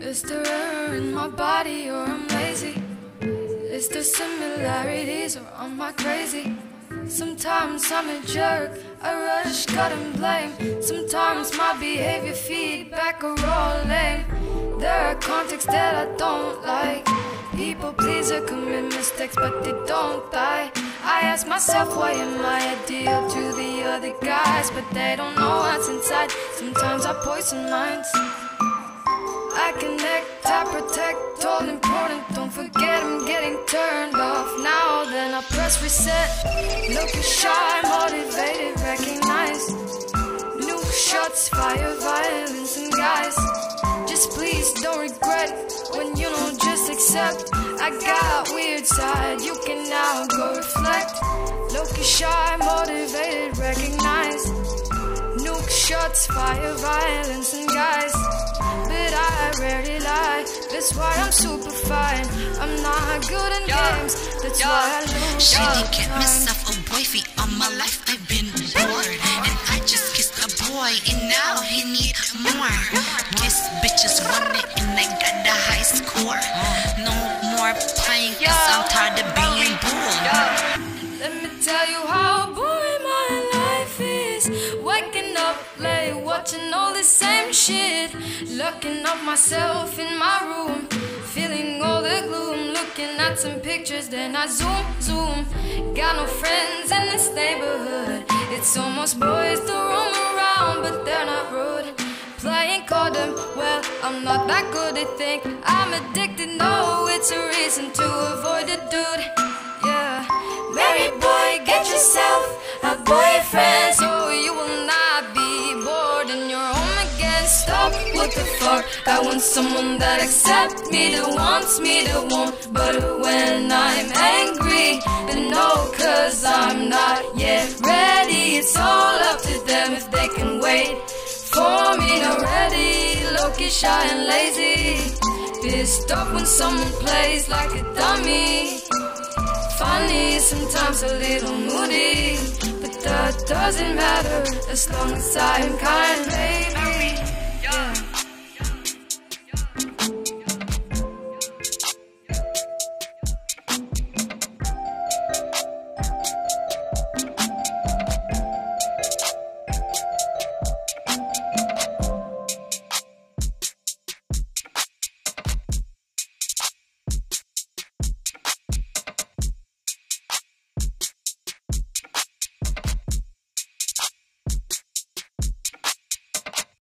Is there error in my body or I'm lazy? Is there similarities or am I crazy? Sometimes I'm a jerk, I rush, cut and blame. Sometimes my behavior feedback are all lame. There are contexts that I don't like. People pleaser commit mistakes, but they don't die. I ask myself, why am I ideal to the other guys? But they don't know what's inside. Sometimes I poison minds. Turned off now. Then I press reset. Looking shy, motivated, recognize. New shots, fire, violence, and guys. Just please don't regret when you don't just accept. I got weird side, you can now go reflect. Looking shy, motivated, recognize. Nuke shots, fire, violence, and that's why I'm super fine. I'm not good in Yeah. games, that's Yeah. why I lose. She didn't get myself a boyfriend. All my life I've been bored. And I just kissed a boy. And now he need more. This bitch is running and I got the high score. No more playing cause I'm tired of being bored watching all the same shit. Looking up myself in my room, feeling all the gloom. Looking at some pictures, then I zoom, zoom. Got no friends in this neighborhood. It's almost boys to roam around, but they're not rude. Playing cordon, um, well, I'm not that good. They think I'm addicted. No, it's a reason to avoid the dude. Yeah. Mary Boi, get yourself a boyfriend Someone that accepts me, that wants me, that won't. But when I'm angry, then no, cause I'm not yet ready. It's all up to them if they can wait for me, not ready. Low-key, shy and lazy. Pissed off when someone plays like a dummy. Funny, sometimes a little moody, but that doesn't matter as long as I'm kind.